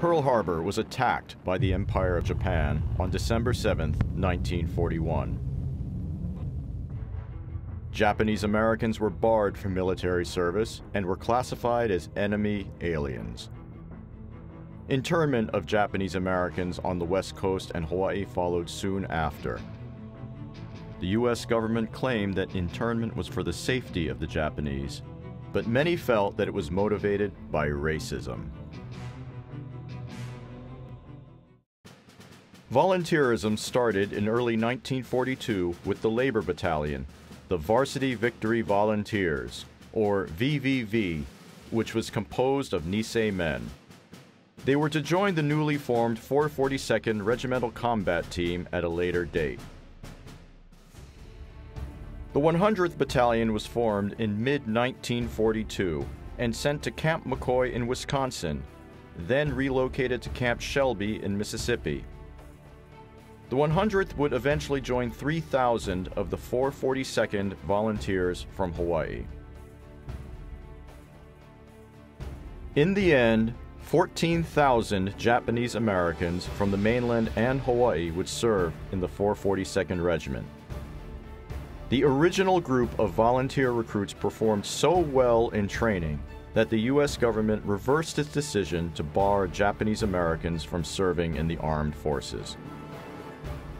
Pearl Harbor was attacked by the Empire of Japan on December 7, 1941. Japanese Americans were barred from military service and were classified as enemy aliens. Internment of Japanese Americans on the West Coast and Hawaii followed soon after. The U.S. government claimed that internment was for the safety of the Japanese, but many felt that it was motivated by racism. Volunteerism started in early 1942 with the Labor Battalion, the Varsity Victory Volunteers, or VVV, which was composed of Nisei men. They were to join the newly formed 442nd Regimental Combat Team at a later date. The 100th Battalion was formed in mid 1942 and sent to Camp McCoy in Wisconsin, then relocated to Camp Shelby in Mississippi. The 100th would eventually join 3,000 of the 442nd volunteers from Hawaii. In the end, 14,000 Japanese Americans from the mainland and Hawaii would serve in the 442nd Regiment. The original group of volunteer recruits performed so well in training that the U.S. government reversed its decision to bar Japanese Americans from serving in the armed forces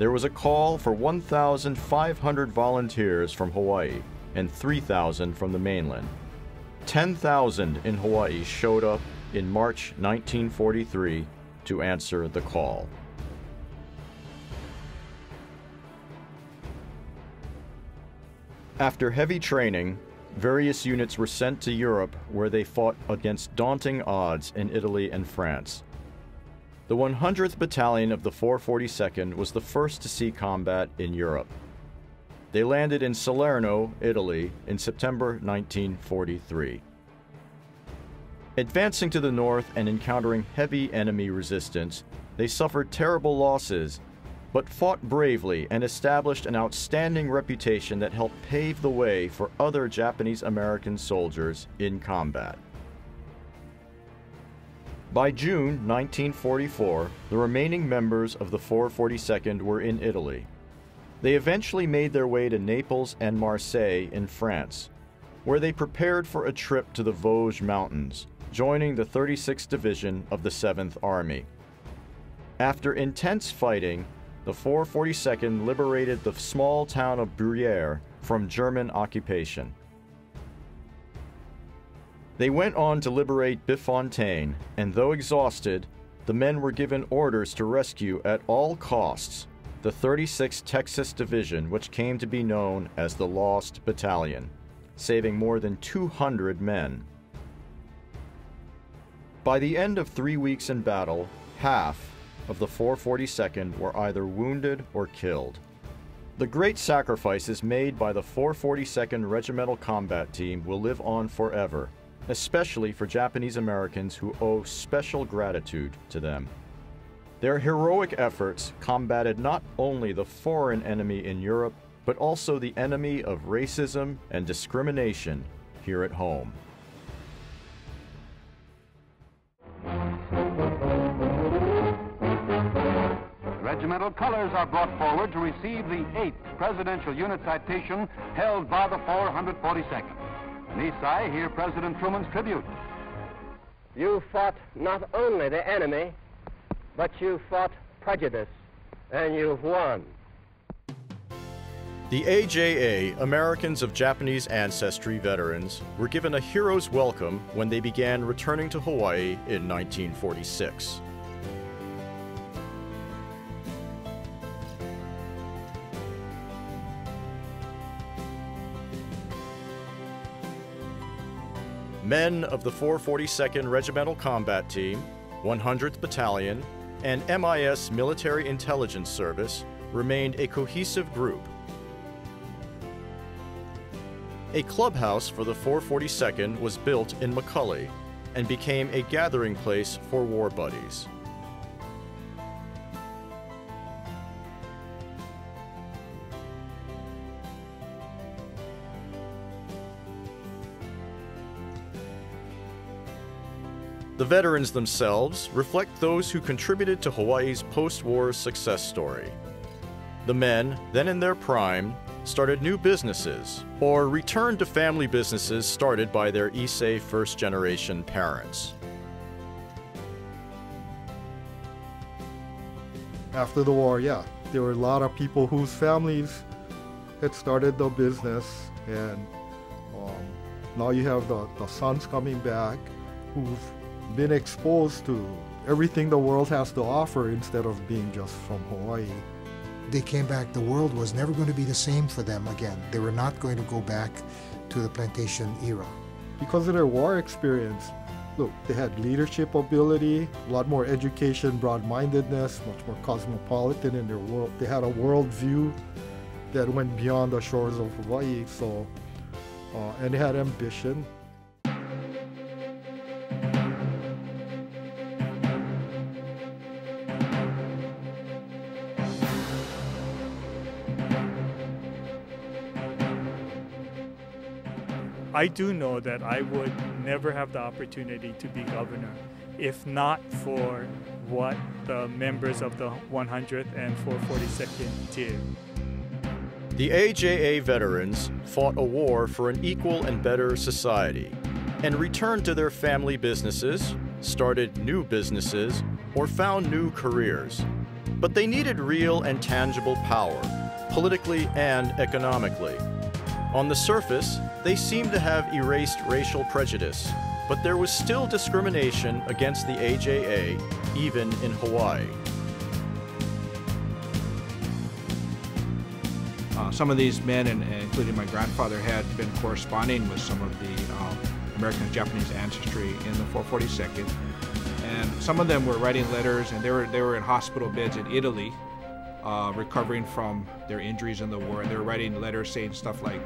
there was a call for 1,500 volunteers from Hawaii and 3,000 from the mainland. 10,000 in Hawaii showed up in March 1943 to answer the call. After heavy training, various units were sent to Europe where they fought against daunting odds in Italy and France. The 100th Battalion of the 442nd was the first to see combat in Europe. They landed in Salerno, Italy, in September 1943. Advancing to the north and encountering heavy enemy resistance, they suffered terrible losses, but fought bravely and established an outstanding reputation that helped pave the way for other Japanese American soldiers in combat. By June 1944, the remaining members of the 442nd were in Italy. They eventually made their way to Naples and Marseille in France, where they prepared for a trip to the Vosges Mountains, joining the 36th Division of the 7th Army. After intense fighting, the 442nd liberated the small town of Bruyères from German occupation. They went on to liberate Biffontaine, and though exhausted, the men were given orders to rescue at all costs the 36th Texas Division, which came to be known as the Lost Battalion, saving more than 200 men. By the end of three weeks in battle, half of the 442nd were either wounded or killed. The great sacrifices made by the 442nd Regimental Combat Team will live on forever especially for Japanese Americans who owe special gratitude to them. Their heroic efforts combated not only the foreign enemy in Europe, but also the enemy of racism and discrimination here at home. Regimental colors are brought forward to receive the 8th Presidential Unit Citation held by the 442nd. Nisei hear President Truman's tribute. You fought not only the enemy, but you fought prejudice, and you've won. The AJA, Americans of Japanese Ancestry Veterans, were given a hero's welcome when they began returning to Hawaii in 1946. Men of the 442nd Regimental Combat Team, 100th Battalion, and MIS Military Intelligence Service remained a cohesive group. A clubhouse for the 442nd was built in McCully and became a gathering place for war buddies. The veterans themselves reflect those who contributed to Hawaii's post war success story. The men, then in their prime, started new businesses or returned to family businesses started by their Issei first generation parents. After the war, yeah, there were a lot of people whose families had started the business, and um, now you have the, the sons coming back who've been exposed to everything the world has to offer instead of being just from Hawaii they came back, the world was never going to be the same for them again. They were not going to go back to the plantation era. Because of their war experience, look, they had leadership ability, a lot more education, broad-mindedness, much more cosmopolitan in their world. They had a world view that went beyond the shores of Hawaii. So, uh, and they had ambition. I do know that I would never have the opportunity to be governor if not for what the members of the 100th and 442nd did. The AJA veterans fought a war for an equal and better society and returned to their family businesses, started new businesses, or found new careers. But they needed real and tangible power, politically and economically. On the surface, they seemed to have erased racial prejudice, but there was still discrimination against the AJA, even in Hawaii. Uh, some of these men, and, including my grandfather, had been corresponding with some of the uh, American Japanese ancestry in the 442nd, and some of them were writing letters, and they were they were in hospital beds in Italy, uh, recovering from their injuries in the war. They're writing letters saying stuff like,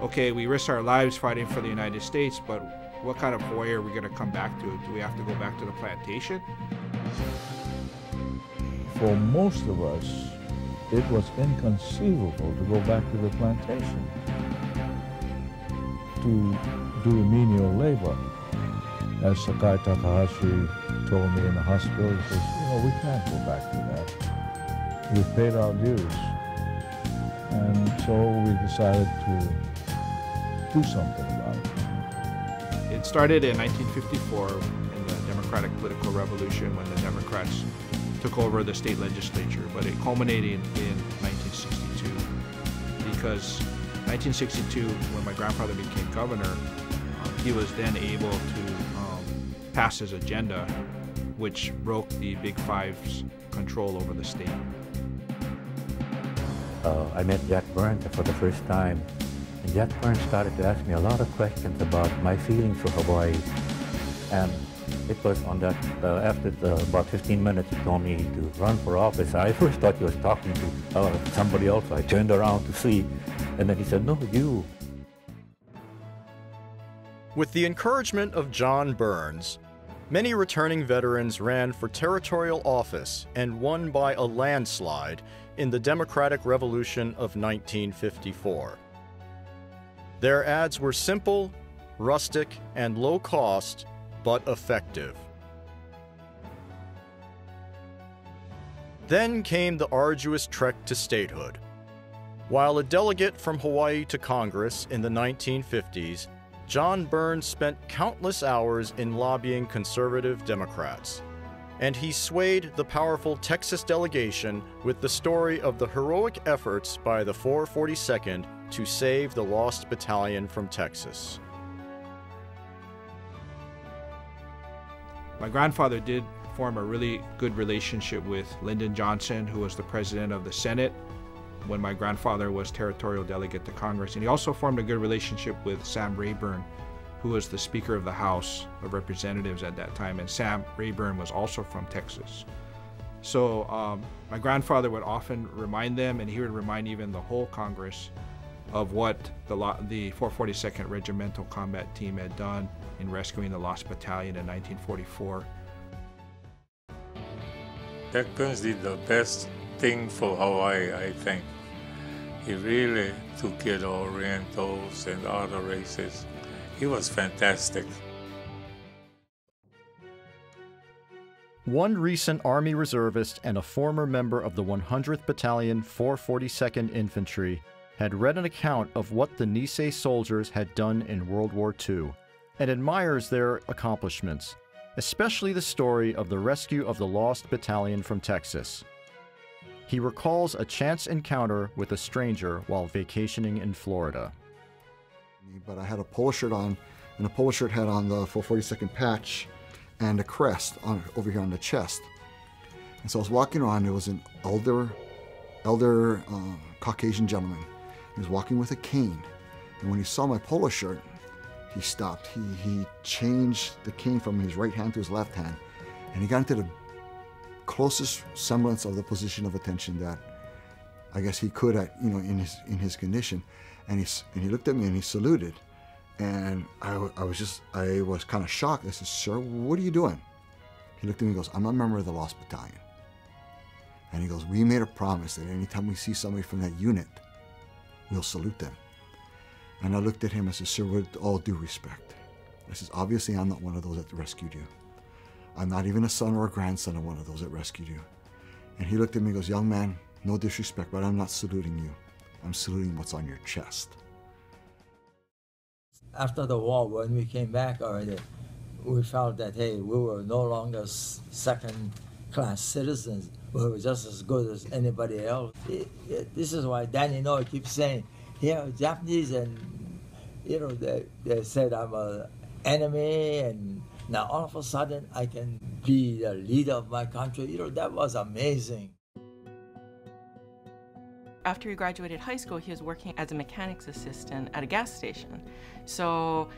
okay, we risk our lives fighting for the United States, but what kind of Hawaii are we going to come back to? Do we have to go back to the plantation? For most of us, it was inconceivable to go back to the plantation to do menial labor. As Sakae Takahashi told me in the hospital, he says, you know, we can't go back to that. We've paid our dues. And so we decided to do something about it. It started in 1954 in the Democratic political revolution when the Democrats took over the state legislature, but it culminated in 1962 because 1962, when my grandfather became governor, um, he was then able to um, pass his agenda, which broke the Big Five's control over the state. Uh, I met Jack Burns for the first time and Jack Burns started to ask me a lot of questions about my feelings for Hawaii. And it was on that, uh, after the, about 15 minutes, he told me to run for office. I first thought he was talking to uh, somebody else. I turned around to see, and then he said, no, you. With the encouragement of John Burns, many returning veterans ran for territorial office and won by a landslide in the Democratic Revolution of 1954. Their ads were simple, rustic, and low cost, but effective. Then came the arduous trek to statehood. While a delegate from Hawaii to Congress in the 1950s, John Burns spent countless hours in lobbying conservative Democrats. And he swayed the powerful Texas delegation with the story of the heroic efforts by the 442nd to save the lost battalion from Texas. My grandfather did form a really good relationship with Lyndon Johnson, who was the president of the Senate when my grandfather was territorial delegate to Congress. And he also formed a good relationship with Sam Rayburn, who was the Speaker of the House of Representatives at that time. And Sam Rayburn was also from Texas. So um, my grandfather would often remind them, and he would remind even the whole Congress of what the, the 442nd Regimental Combat Team had done in rescuing the Lost Battalion in 1944. Jack Burns did the best thing for Hawaii, I think. He really took care of Orientals and other races. He was fantastic. One recent Army reservist and a former member of the 100th Battalion, 442nd Infantry, had read an account of what the Nisei soldiers had done in World War II and admires their accomplishments, especially the story of the rescue of the lost battalion from Texas. He recalls a chance encounter with a stranger while vacationing in Florida. But I had a polo shirt on, and the polo shirt had on the full 42nd patch and a crest on over here on the chest. And so I was walking around. There was an elder, elder uh, Caucasian gentleman. He was walking with a cane, and when he saw my polo shirt, he stopped. He he changed the cane from his right hand to his left hand, and he got into the closest semblance of the position of attention that I guess he could at you know in his in his condition, and he and he looked at me and he saluted, and I, I was just I was kind of shocked. I said, "Sir, what are you doing?" He looked at me and goes, "I'm a member of the Lost Battalion." And he goes, "We made a promise that anytime we see somebody from that unit, we'll salute them." And I looked at him and said, Sir, with all due respect, I says, obviously I'm not one of those that rescued you. I'm not even a son or a grandson of one of those that rescued you. And he looked at me and goes, Young man, no disrespect, but I'm not saluting you. I'm saluting what's on your chest. After the war, when we came back already, we felt that, hey, we were no longer second class citizens. We were just as good as anybody else. It, it, this is why Dan Inouye keeps saying, yeah, Japanese and you know they, they said I'm a enemy and now all of a sudden I can be the leader of my country. You know that was amazing. After he graduated high school, he was working as a mechanics assistant at a gas station. So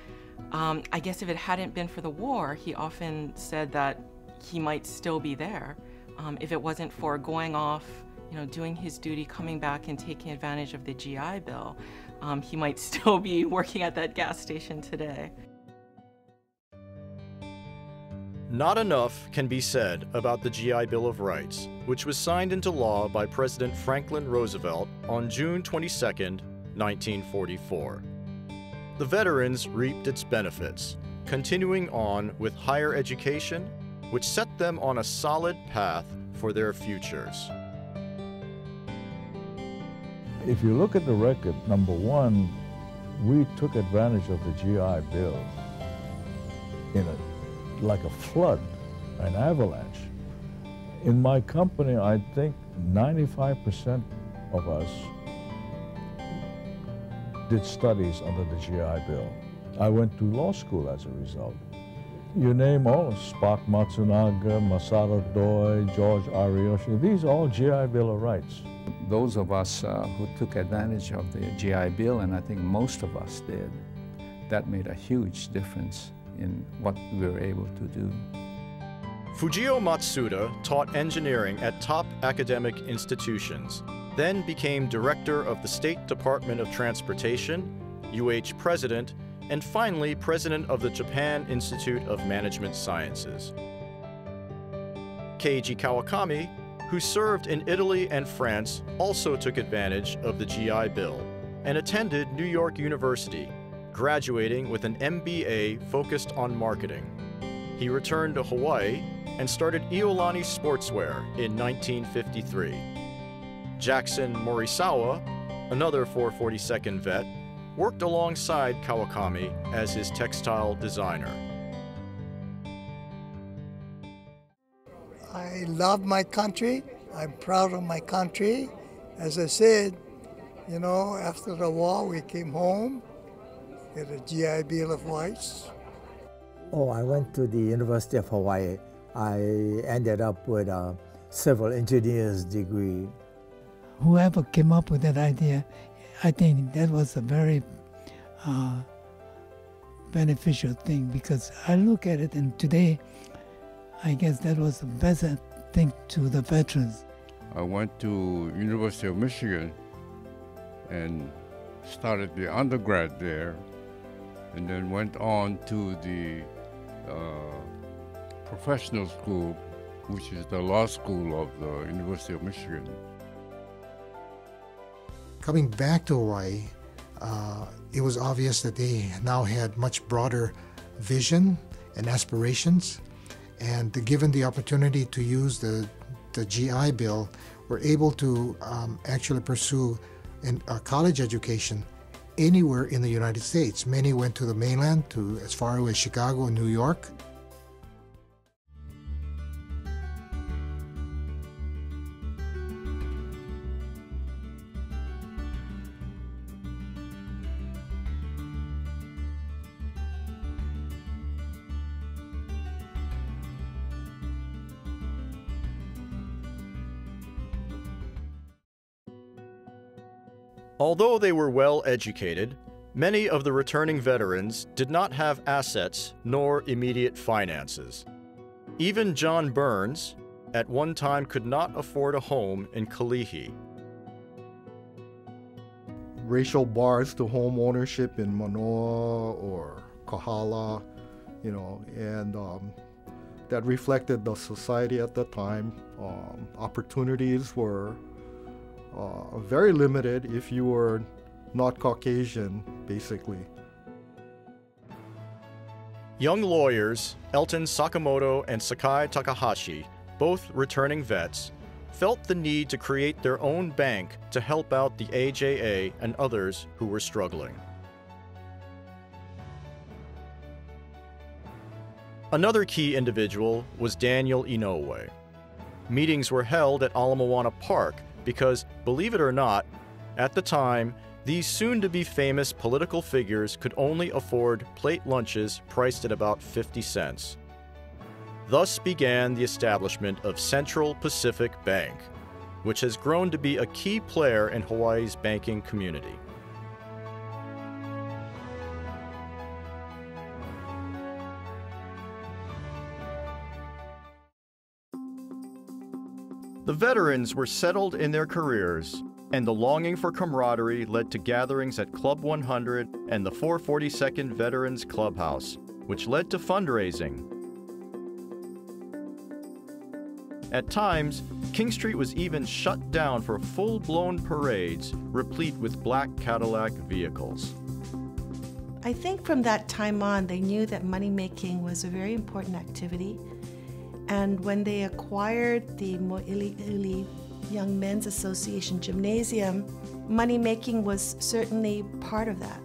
um, I guess if it hadn't been for the war, he often said that he might still be there um, if it wasn't for going off you know, doing his duty, coming back and taking advantage of the GI Bill, um, he might still be working at that gas station today. Not enough can be said about the GI Bill of Rights, which was signed into law by President Franklin Roosevelt on June 22, 1944. The veterans reaped its benefits, continuing on with higher education, which set them on a solid path for their futures. If you look at the record, number one, we took advantage of the GI Bill in a, like a flood, an avalanche. In my company, I think 95% of us did studies under the GI Bill. I went to law school as a result. You name all, Spark Matsunaga, Masaru Doi, George Ariyoshi, these are all GI Bill of Rights those of us uh, who took advantage of the GI Bill, and I think most of us did, that made a huge difference in what we were able to do. Fujio Matsuda taught engineering at top academic institutions, then became director of the State Department of Transportation, UH president, and finally president of the Japan Institute of Management Sciences. Keiji Kawakami who served in Italy and France, also took advantage of the GI Bill and attended New York University, graduating with an MBA focused on marketing. He returned to Hawaii and started Iolani Sportswear in 1953. Jackson Morisawa, another 442nd vet, worked alongside Kawakami as his textile designer. I love my country. I'm proud of my country. As I said, you know, after the war, we came home, get a GI Bill of Rights. Oh, I went to the University of Hawaii. I ended up with a civil engineer's degree. Whoever came up with that idea, I think that was a very uh, beneficial thing because I look at it and today I guess that was the best thing to the veterans. I went to University of Michigan and started the undergrad there and then went on to the uh, professional school, which is the law school of the University of Michigan. Coming back to Hawaii, uh, it was obvious that they now had much broader vision and aspirations And given the opportunity to use the, the GI Bill, were able to um, actually pursue an, a college education anywhere in the United States. Many went to the mainland, to as far away as Chicago and New York. Although they were well educated, many of the returning veterans did not have assets nor immediate finances. Even John Burns, at one time, could not afford a home in Kalihi. Racial bars to home ownership in Manoa or Kahala, you know, and um, that reflected the society at the time. Um, opportunities were uh, very limited if you were not Caucasian, basically. Young lawyers, Elton Sakamoto and Sakae Takahashi, both returning vets, felt the need to create their own bank to help out the AJA and others who were struggling. Another key individual was Daniel Inouye. Meetings were held at Ala Moana Park because, believe it or not, at the time, these soon to be famous political figures could only afford plate lunches priced at about 50 cents. Thus began the establishment of Central Pacific Bank, which has grown to be a key player in Hawaii's banking community. The veterans were settled in their careers, and the longing for camaraderie led to gatherings at Club 100 and the 442nd Veterans Clubhouse, which led to fundraising. At times, King Street was even shut down for full blown parades replete with black Cadillac vehicles. I think from that time on, they knew that money making was a very important activity and when they acquired the Mo'ili'ili Young Men's Association Gymnasium, money making was certainly part of that.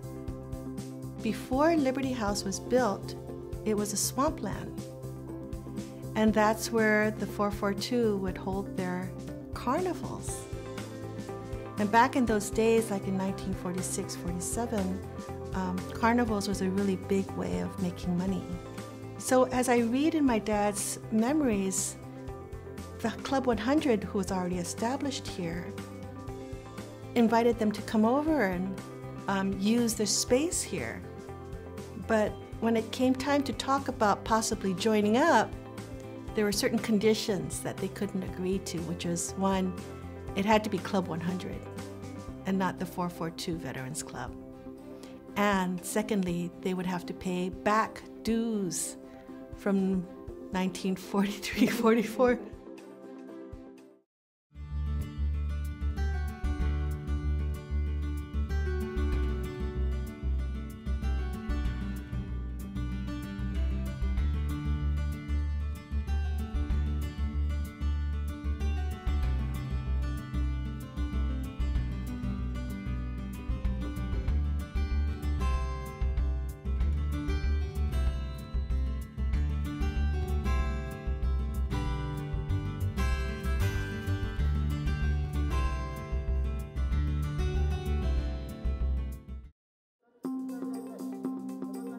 Before Liberty House was built, it was a swampland. And that's where the 442 would hold their carnivals. And back in those days, like in 1946 47, um, carnivals was a really big way of making money. So as I read in my dad's memories, the Club 100, who was already established here, invited them to come over and um, use the space here. But when it came time to talk about possibly joining up, there were certain conditions that they couldn't agree to, which was one, it had to be Club 100 and not the 442 Veterans Club. And secondly, they would have to pay back dues from 1943 44.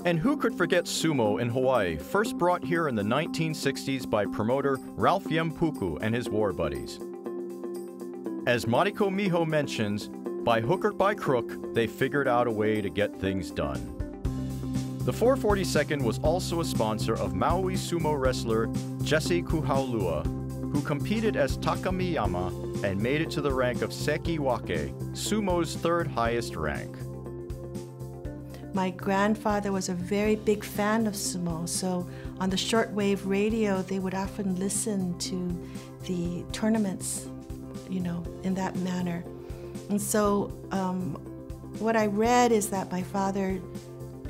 And who could forget sumo in Hawaii, first brought here in the 1960s by promoter Ralph Yempuku and his war buddies. As Mariko Miho mentions, by hook or by crook, they figured out a way to get things done. The 442nd was also a sponsor of Maui sumo wrestler Jesse Kuhaulua, who competed as Takamiyama and made it to the rank of Sekiwake, sumo's third highest rank. My grandfather was a very big fan of sumo, so on the shortwave radio, they would often listen to the tournaments, you know, in that manner. And so, um, what I read is that my father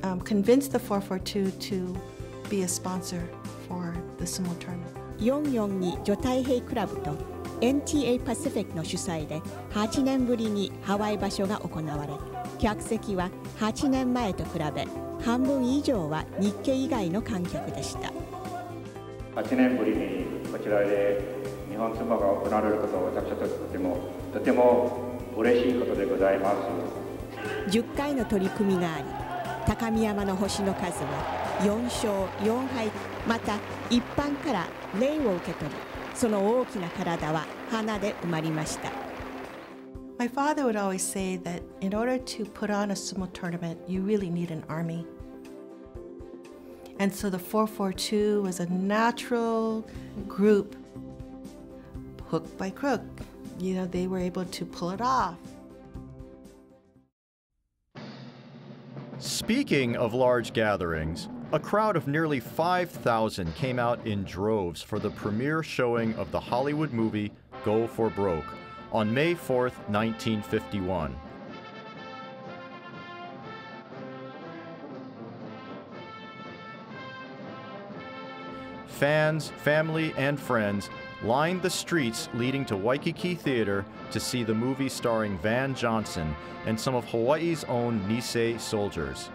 um, convinced the 442 to be a sponsor for the sumo tournament. 442女太平クラブと NTA パシフィックの主催で8年ぶりにハワイ場所が行われ 客席は8年前と比べ半分以上は日系以外の観客でした。8年ぶりにこちらで日本相撲が行われることを私はとてもとても嬉しいことでございます。10回の取り組みがあり高見山の星の数は4勝4敗また一般から礼を受け取りその大きな体は花で埋まりました My father would always say that in order to put on a sumo tournament, you really need an army. And so the 442 was a natural group, hook by crook. You know, they were able to pull it off. Speaking of large gatherings, a crowd of nearly 5,000 came out in droves for the premiere showing of the Hollywood movie Go for Broke on May 4, 1951. Fans, family, and friends lined the streets leading to Waikiki Theater to see the movie starring Van Johnson and some of Hawaii's own Nisei soldiers.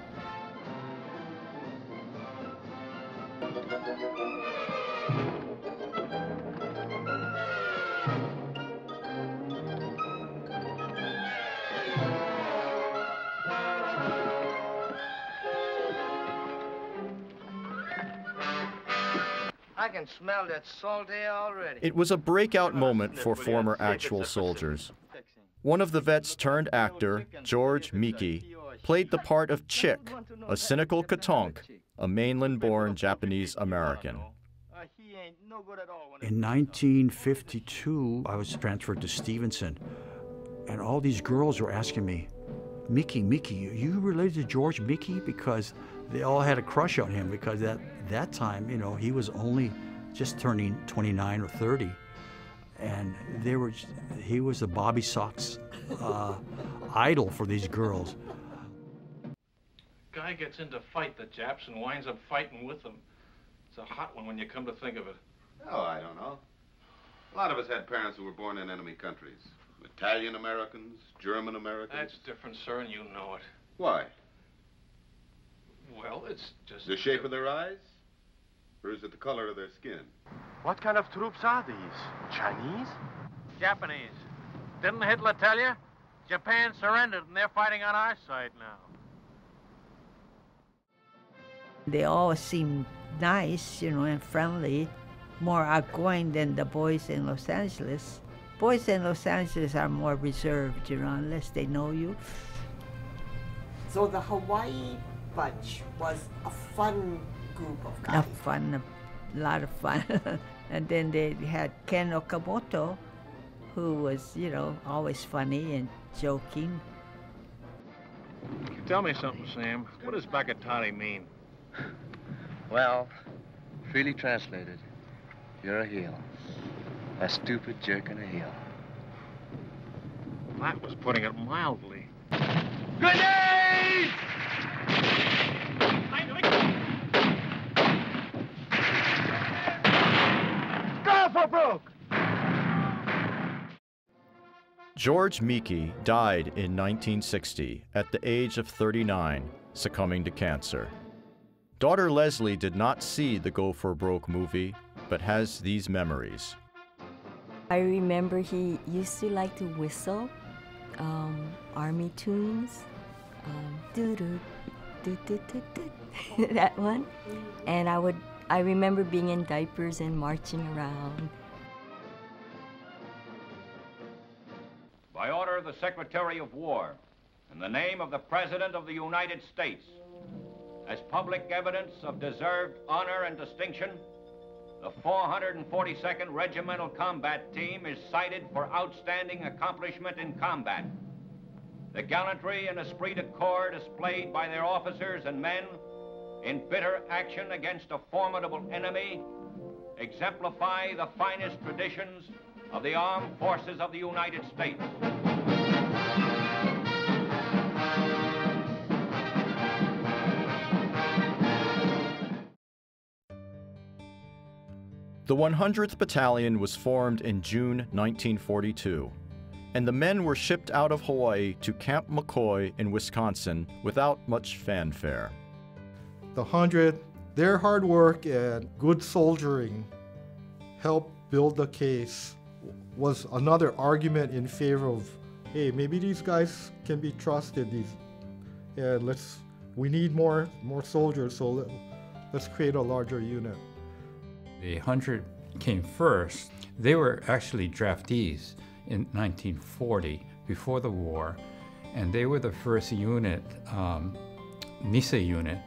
Can smell that salt air already. It was a breakout moment for former actual soldiers. One of the vets turned actor, George Miki, played the part of Chick, a cynical Katonk, a mainland born Japanese American. In 1952, I was transferred to Stevenson, and all these girls were asking me, Mickey, Mickey, are you related to George Miki? Because they all had a crush on him because at that time, you know, he was only just turning 29 or 30. And they were, he was the Bobby Sox uh, idol for these girls. Guy gets into fight the Japs and winds up fighting with them. It's a hot one when you come to think of it. Oh, I don't know. A lot of us had parents who were born in enemy countries. Italian Americans, German Americans. That's different, sir, and you know it. Why? Well, it's just... The shape of their eyes? Or is it the color of their skin? What kind of troops are these? Chinese? Japanese. Didn't Hitler tell you? Japan surrendered and they're fighting on our side now. They all seem nice, you know, and friendly, more outgoing than the boys in Los Angeles. Boys in Los Angeles are more reserved, you know, unless they know you. So the Hawaii bunch was a fun group of guys. A fun, a lot of fun. and then they had Ken Okamoto, who was, you know, always funny and joking. Tell me something, Sam. What does Bakatare mean? Well, freely translated, you're a heel. A stupid jerk and a heel. That was putting it mildly. Grenade! Go for broke! George Miki died in 1960 at the age of 39, succumbing to cancer. Daughter Leslie did not see the Go for Broke movie, but has these memories. I remember he used to like to whistle um, army tunes, um, doo doo doo doo doo doo, that one, and I would. I remember being in diapers and marching around. The Secretary of War, in the name of the President of the United States, as public evidence of deserved honor and distinction, the 442nd Regimental Combat Team is cited for outstanding accomplishment in combat. The gallantry and esprit de corps displayed by their officers and men in bitter action against a formidable enemy exemplify the finest traditions of the armed forces of the United States. The 100th Battalion was formed in June 1942, and the men were shipped out of Hawaii to Camp McCoy in Wisconsin without much fanfare. The 100, their hard work and good soldiering helped build the case, was another argument in favor of, hey, maybe these guys can be trusted. These, and let's, we need more, more soldiers, so let, let's create a larger unit. The 100 came first. They were actually draftees in 1940, before the war, and they were the first unit, um, Nisei unit,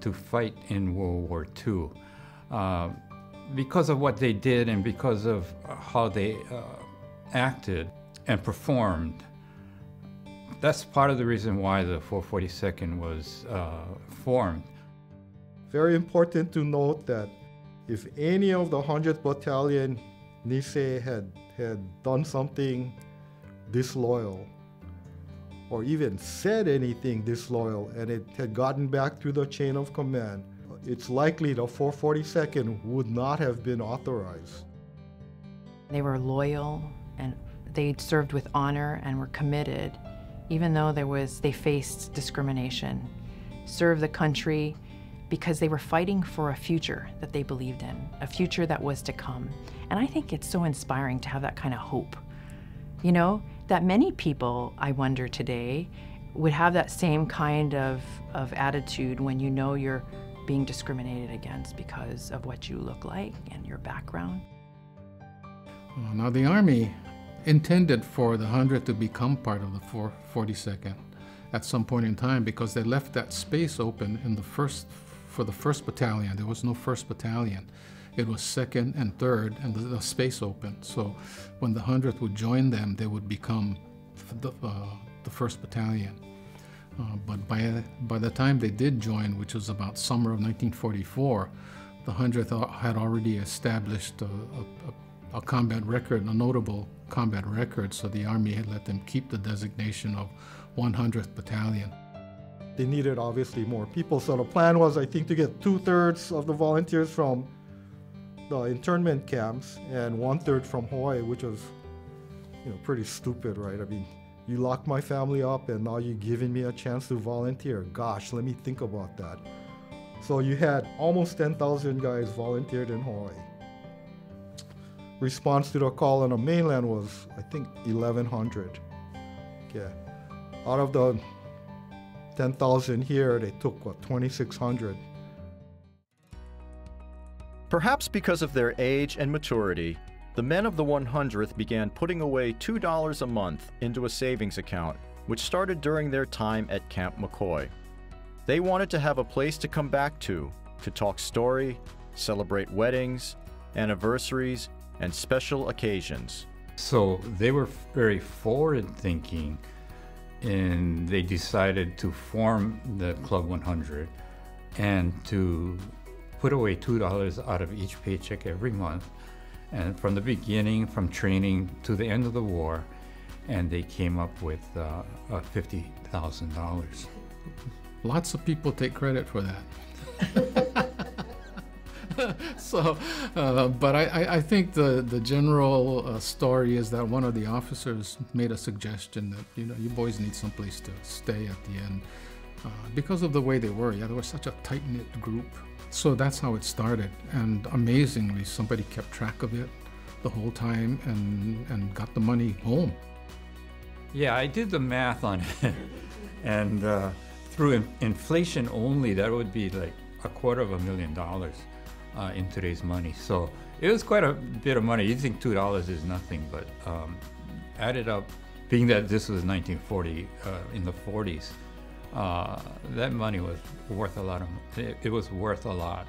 to fight in World War II. Uh, because of what they did and because of how they uh, acted and performed, that's part of the reason why the 442nd was uh, formed. Very important to note that if any of the 100th Battalion Nisei had, had done something disloyal or even said anything disloyal and it had gotten back through the chain of command, it's likely the 442nd would not have been authorized. They were loyal and they served with honor and were committed, even though there was they faced discrimination. Serve the country because they were fighting for a future that they believed in, a future that was to come. And I think it's so inspiring to have that kind of hope. You know, that many people, I wonder today, would have that same kind of, of attitude when you know you're being discriminated against because of what you look like and your background. Uh, now, the Army intended for the 100 to become part of the 442nd at some point in time because they left that space open in the first for the first battalion. There was no first battalion. It was second and third, and the, the space opened. So when the 100th would join them, they would become the, uh, the first battalion. Uh, but by, by the time they did join, which was about summer of 1944, the 100th had already established a, a, a, combat record, a notable combat record, so the Army had let them keep the designation of 100th Battalion. They needed obviously more people, so the plan was, I think, to get two thirds of the volunteers from the internment camps and one third from Hawaii, which was, you know, pretty stupid, right? I mean, you locked my family up and now you're giving me a chance to volunteer. Gosh, let me think about that. So you had almost 10,000 guys volunteered in Hawaii. Response to the call on the mainland was, I think, 1,100. Okay. Out of the 10,000 here, they took, what, 2,600. Perhaps because of their age and maturity, the men of the 100th began putting away $2 a month into a savings account, which started during their time at Camp McCoy. They wanted to have a place to come back to, to talk story, celebrate weddings, anniversaries, and special occasions. So they were very forward thinking and they decided to form the Club 100 and to put away $2 out of each paycheck every month and from the beginning, from training to the end of the war, and they came up with uh, uh, $50,000. Lots of people take credit for that. so, uh, but I, I, think the, the general uh, story is that one of the officers made a suggestion that, you know, you boys need someplace to stay at the end. Uh, because of the way they were, yeah, they were such a tight knit group. So that's how it started. And amazingly, somebody kept track of it the whole time and, and got the money home. Yeah, I did the math on it. and uh, through in- inflation only, that would be like a quarter of a million dollars uh, in today's money. So it was quite a bit of money. You think $2 is nothing, but um, added up, being that this was 1940, uh, in the 40s, uh, that money was worth a lot of. It, it was worth a lot.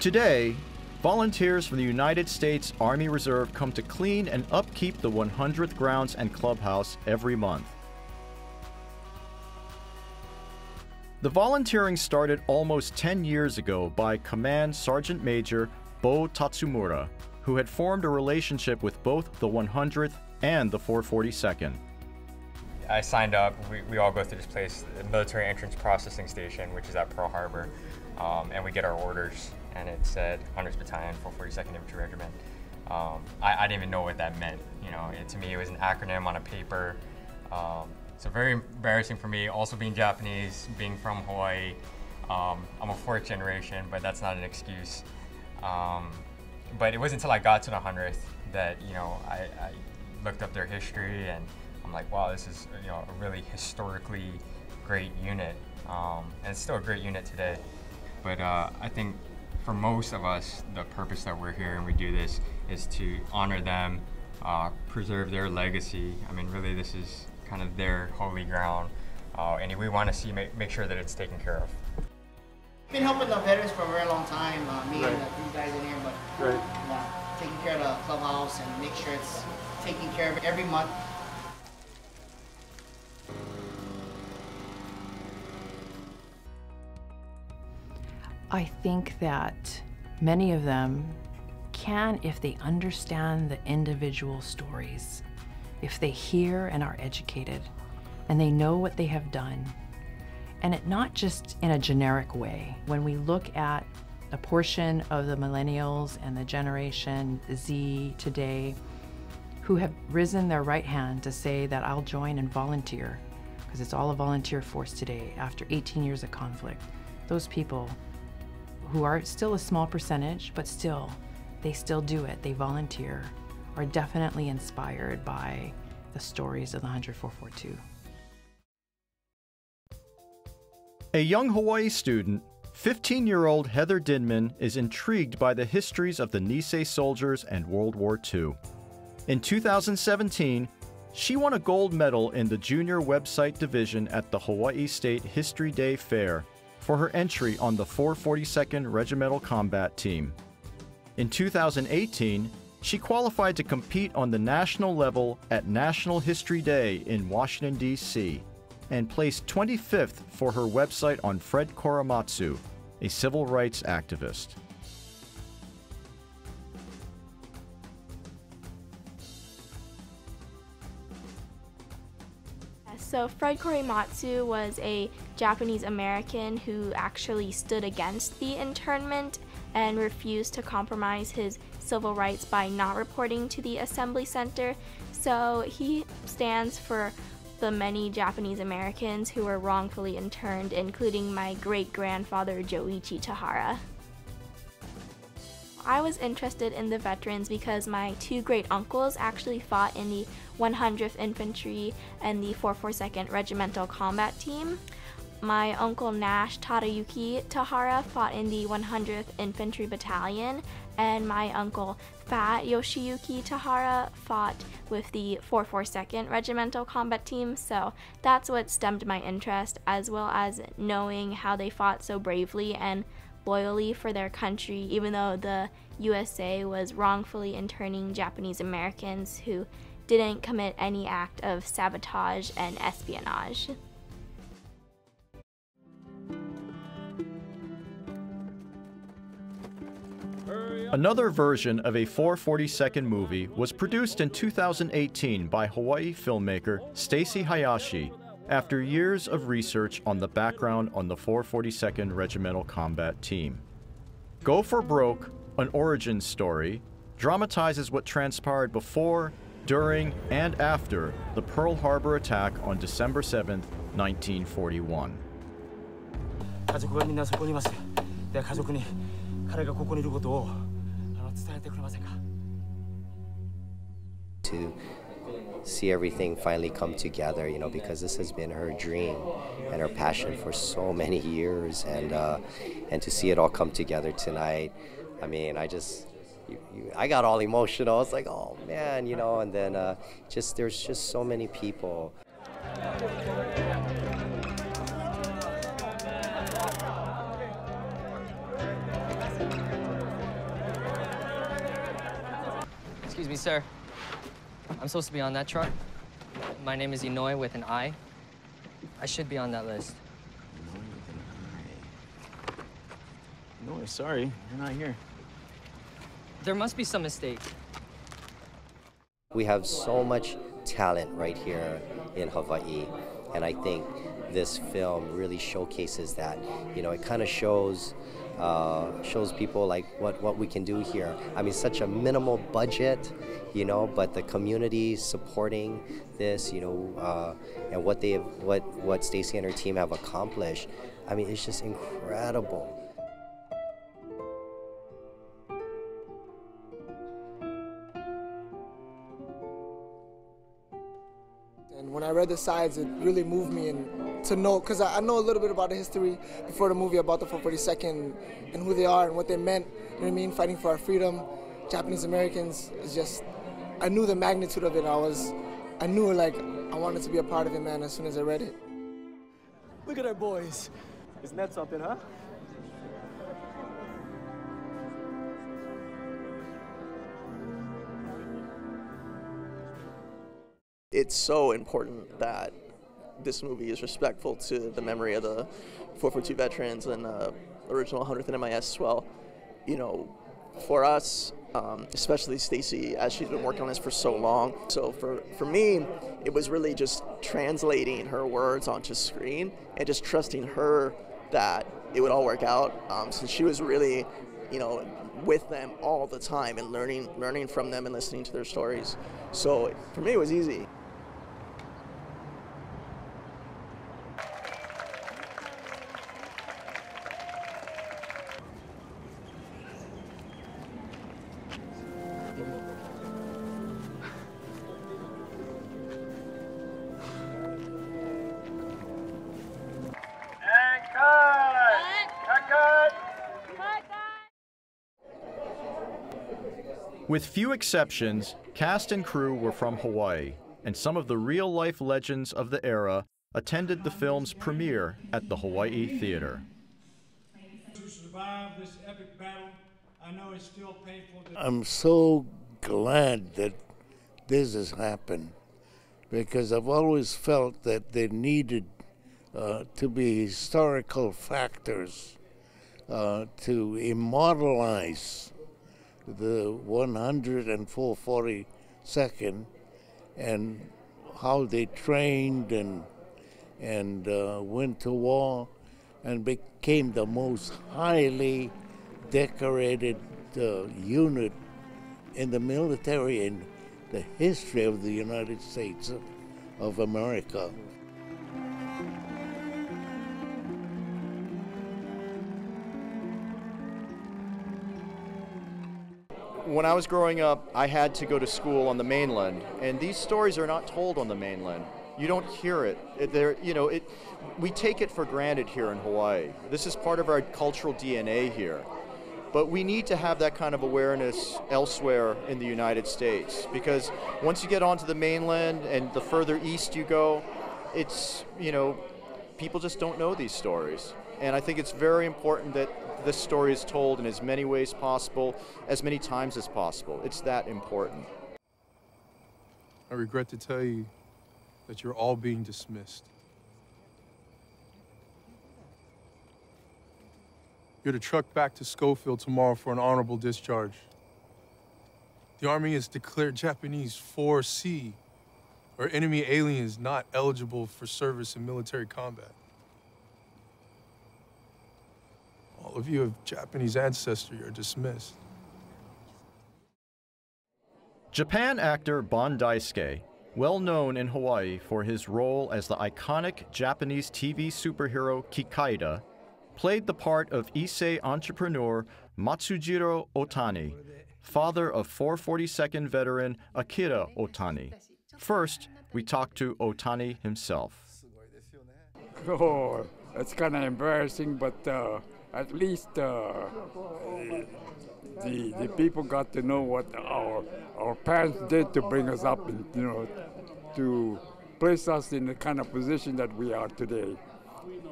Today, volunteers from the United States Army Reserve come to clean and upkeep the 100th grounds and clubhouse every month. The volunteering started almost 10 years ago by Command Sergeant Major Bo Tatsumura, who had formed a relationship with both the 100th and the 442nd. I signed up. We, we all go through this place, the Military Entrance Processing Station, which is at Pearl Harbor, um, and we get our orders, and it said 100th Battalion, 442nd Infantry Regiment. Um, I, I, didn't even know what that meant. You know, it, to me, it was an acronym on a paper. Um, so very embarrassing for me. Also being Japanese, being from Hawaii. Um, I'm a fourth generation, but that's not an excuse. Um, but it wasn't until I got to the 100th that, you know, I, I looked up their history and I'm like, wow, this is you know a really historically great unit, um, and it's still a great unit today. But uh, I think for most of us, the purpose that we're here and we do this is to honor them, uh, preserve their legacy. I mean, really, this is kind of their holy ground, uh, and we want to see make, make sure that it's taken care of. Been helping the veterans for a very long time, uh, me right. and the three guys in here, but right. yeah, taking care of the clubhouse and make sure it's taken care of every month. I think that many of them can if they understand the individual stories, if they hear and are educated, and they know what they have done. And it not just in a generic way. When we look at a portion of the millennials and the generation Z today who have risen their right hand to say that I'll join and volunteer, because it's all a volunteer force today after 18 years of conflict, those people who are still a small percentage, but still, they still do it, they volunteer, are definitely inspired by the stories of the 10442. A young Hawaii student, 15 year old Heather Dinman is intrigued by the histories of the Nisei soldiers and World War II. In 2017, she won a gold medal in the junior website division at the Hawaii State History Day Fair for her entry on the 442nd Regimental Combat Team. In 2018, she qualified to compete on the national level at National History Day in Washington, D.C., and placed 25th for her website on Fred Korematsu, a civil rights activist. So Fred Korematsu was a Japanese American who actually stood against the internment and refused to compromise his civil rights by not reporting to the assembly center. So he stands for the many Japanese Americans who were wrongfully interned, including my great grandfather Joichi Tahara. I was interested in the veterans because my two great uncles actually fought in the 100th Infantry and the 442nd Regimental Combat Team. My uncle Nash Tadayuki Tahara fought in the 100th Infantry Battalion, and my uncle Fat Yoshiyuki Tahara fought with the 442nd Regimental Combat Team, so that's what stemmed my interest, as well as knowing how they fought so bravely and loyally for their country, even though the USA was wrongfully interning Japanese Americans who didn't commit any act of sabotage and espionage. Another version of a 442nd movie was produced in 2018 by Hawaii filmmaker Stacy Hayashi after years of research on the background on the 442nd Regimental Combat Team. Go for Broke, an origin story, dramatizes what transpired before, during, and after the Pearl Harbor attack on December 7, 1941. 家族がみんなそこにいます。で、家族に彼がここにいることを あの伝えてくれませんか To see everything finally come together, you know, because this has been her dream and her passion for so many years, and uh, and to see it all come together tonight, I mean, I just. You, you, I got all emotional. I was like, "Oh man," you know, and then uh, just there's just so many people. Excuse me, sir. I'm supposed to be on that truck. My name is Inoue with an I. I should be on that list. No, sorry, you're not here. There must be some mistake. We have so much talent right here in Hawaii, and I think this film really showcases that. You know, it kind of shows uh, shows people like what, what we can do here. I mean, such a minimal budget, you know, but the community supporting this, you know, uh, and what they have, what what Stacy and her team have accomplished. I mean, it's just incredible. And when I read the sides, it really moved me and to know, because I, I know a little bit about the history before the movie about the 442nd and who they are and what they meant, you know what I mean, fighting for our freedom, Japanese Americans. is just, I knew the magnitude of it. I was, I knew like, I wanted to be a part of it, man, as soon as I read it. Look at our boys. Isn't that something, huh? It's so important that this movie is respectful to the memory of the 442 veterans and the original 100th MIS as well. You know, for us, um, especially Stacy, as she's been working on this for so long. So for, for me, it was really just translating her words onto screen and just trusting her that it would all work out. Um, since she was really, you know, with them all the time and learning, learning from them and listening to their stories. So for me, it was easy. With few exceptions, cast and crew were from Hawaii, and some of the real life legends of the era attended the film's premiere at the Hawaii Theater. To survive this epic battle. I'm so glad that this has happened because I've always felt that there needed uh, to be historical factors uh, to immortalize the 100 and 442nd and how they trained and and uh, went to war and became the most highly decorated uh, unit in the military in the history of the United States of, of America. When I was growing up, I had to go to school on the mainland, and these stories are not told on the mainland. You don't hear it. there, you know, it. We take it for granted here in Hawaii. This is part of our cultural DNA here. But we need to have that kind of awareness elsewhere in the United States because once you get onto the mainland and the further east you go, it's, you know, people just don't know these stories. And I think it's very important that this story is told in as many ways possible, as many times as possible. It's that important. I regret to tell you that you're all being dismissed. You're to truck back to Schofield tomorrow for an honorable discharge. The Army has declared Japanese 4C, or enemy aliens not eligible for service in military combat. All of you of Japanese ancestry are dismissed. Japan actor Bon Daisuke, well known in Hawaii for his role as the iconic Japanese TV superhero Kikaida, played the part of Issei entrepreneur Matsujiro Otani, father of 442nd veteran Akira Otani. First, we talked to Otani himself. Oh, it's kind of embarrassing, but uh, at least uh, the the people got to know what our our parents did to bring us up, and you know, to place us in the kind of position that we are today.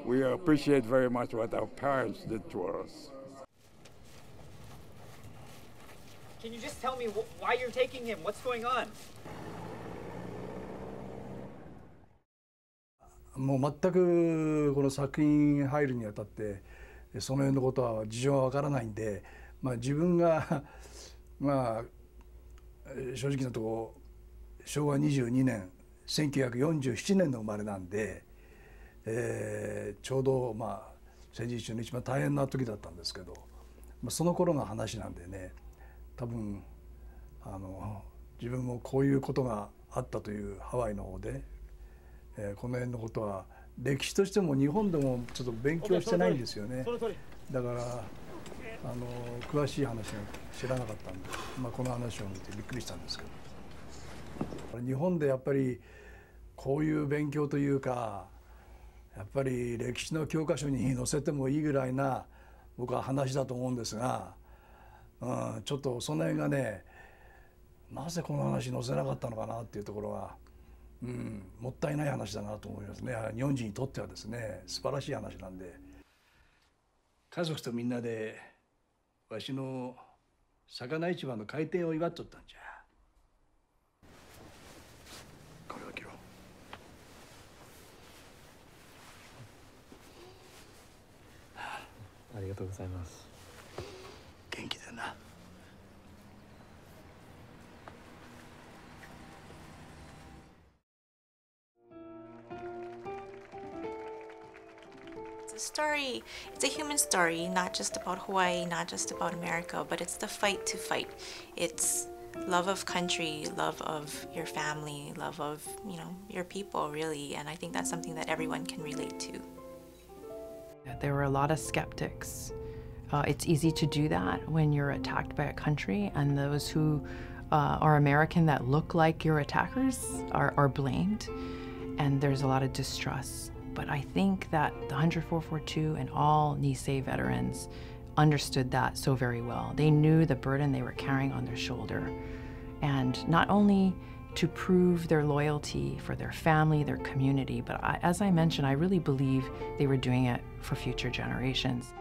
We appreciate very much what our parents did to us. Can you just tell me wh- why you're taking him? What's going on? もう全くこの作品入るにあたって その辺のことは事情はわからないんで、まあ、自分が まあ正直なとこ昭和22年1947年の生まれなんで、えー、ちょうどまあ戦時中の一番大変な時だったんですけど、まあ、その頃の話なんでね多分あの自分もこういうことがあったというハワイの方でえー、この辺のことは歴史としても日本でもちょっと勉強してないんですよね。だからあの詳しい話が知らなかったんで、まあ、この話を見てびっくりしたんですけど。日本でやっぱりこういう勉強というかやっぱり歴史の教科書に載せてもいいぐらいな僕は話だと思うんですが、うん、ちょっとその辺がねなぜこの話載せなかったのかなっていうところがうん、もったいない話だなと思いますね。日本人にとってはですね素晴らしい話なんで。家族とみんなでわしの魚市場の開店を祝っとったんじゃ。これを切ろう。ありがとうございます。元気でな a story, it's a human story, not just about Hawaii, not just about America, but it's the fight to fight. It's love of country, love of your family, love of, you know, your people really, and I think that's something that everyone can relate to. There were a lot of skeptics. Uh, it's easy to do that when you're attacked by a country, and those who uh, are American that look like your attackers are, are blamed, and there's a lot of distrust. But I think that the 10442 and all Nisei veterans understood that so very well. They knew the burden they were carrying on their shoulder. And not only to prove their loyalty for their family, their community, but I, as I mentioned, I really believe they were doing it for future generations.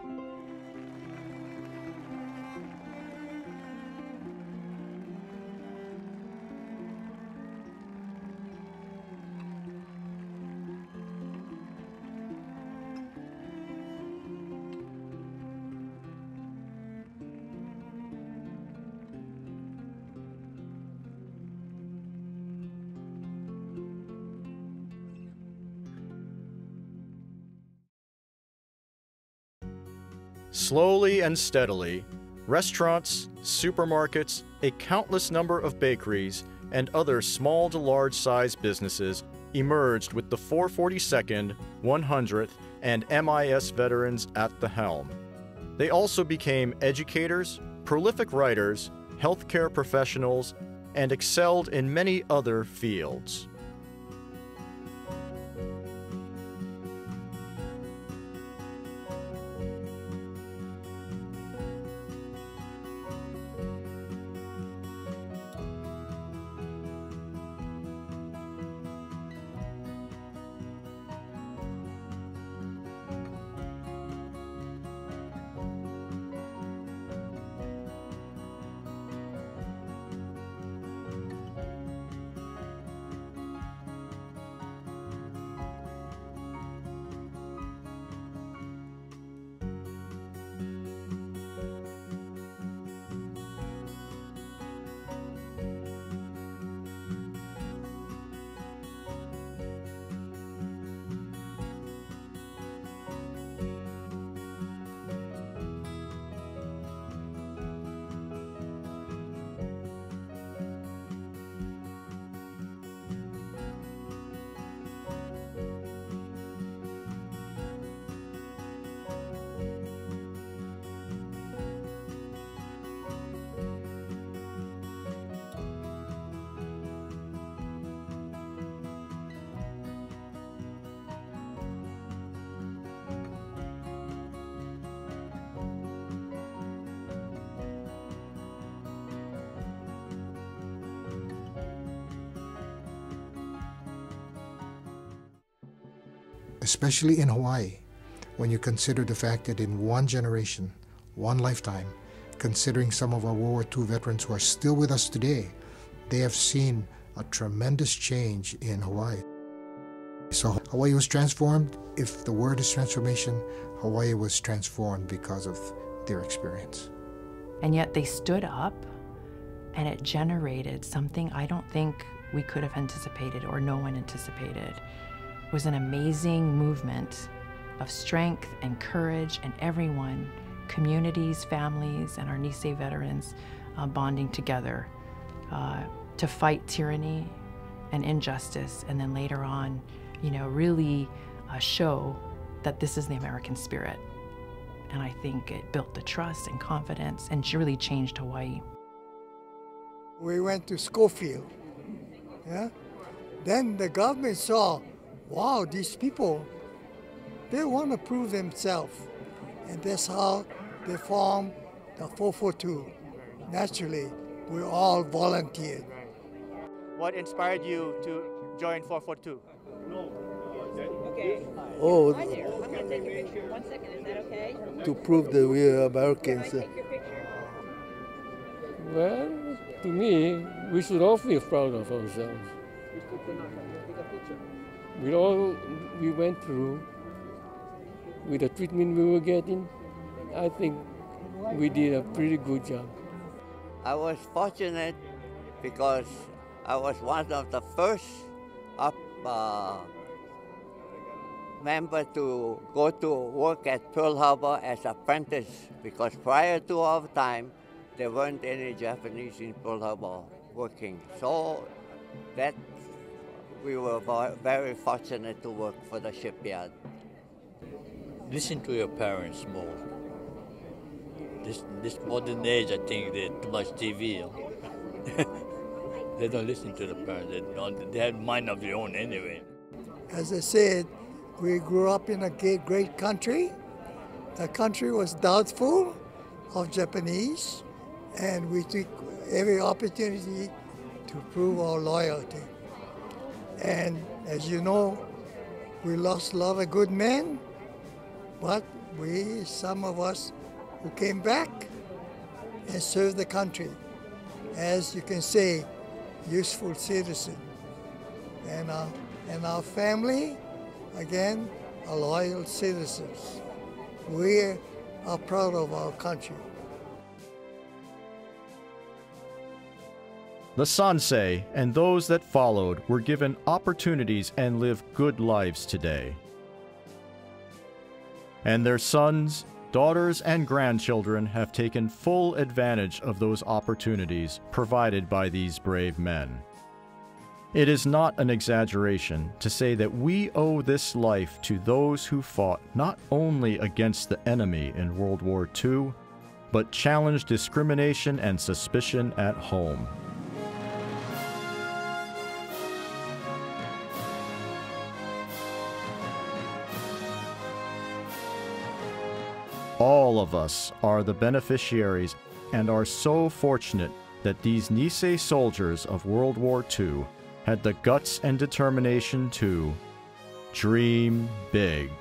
Slowly and steadily, restaurants, supermarkets, a countless number of bakeries, and other small to large size businesses emerged with the 442nd, 100th, and MIS veterans at the helm. They also became educators, prolific writers, healthcare professionals, and excelled in many other fields. Especially in Hawaii, when you consider the fact that in one generation, one lifetime, considering some of our World War II veterans who are still with us today, they have seen a tremendous change in Hawaii. So Hawaii was transformed. If the word is transformation, Hawaii was transformed because of their experience. And yet they stood up and it generated something I don't think we could have anticipated or no one anticipated. Was an amazing movement of strength and courage and everyone, communities, families, and our Nisei veterans uh, bonding together uh, to fight tyranny and injustice, and then later on, you know, really uh, show that this is the American spirit. And I think it built the trust and confidence and really changed Hawaii. We went to Schofield. Yeah? Then the government saw, wow, these people, they want to prove themselves. And that's how they formed the 442. Naturally, we all volunteered. What inspired you to join 442? Okay. Oh, Hi there. I'm going to take a picture. One second, is that okay? to prove that we are Americans. Well, to me, we should all feel proud of ourselves. With all we went through, with the treatment we were getting, I think we did a pretty good job. I was fortunate because I was one of the first up uh, member to go to work at Pearl Harbor as apprentice because prior to our time, there weren't any Japanese in Pearl Harbor working. So that we were very fortunate to work for the shipyard. Listen to your parents more. This this modern age, I think they too much TV. they don't listen to the parents. They, don't, they have mind of their own anyway. As I said, we grew up in a great, great country. The country was doubtful of Japanese, and we took every opportunity to prove our loyalty. And as you know, we lost a lot of good men, but we, some of us who came back and served the country, as you can say, useful citizen. And, uh, and our family, again, are loyal citizens. We are proud of our country. The Sansei and those that followed were given opportunities and live good lives today. And their sons, daughters, and grandchildren have taken full advantage of those opportunities provided by these brave men. It is not an exaggeration to say that we owe this life to those who fought not only against the enemy in World War II, but challenged discrimination and suspicion at home. All of us are the beneficiaries and are so fortunate that these Nisei soldiers of World War II had the guts and determination to dream big.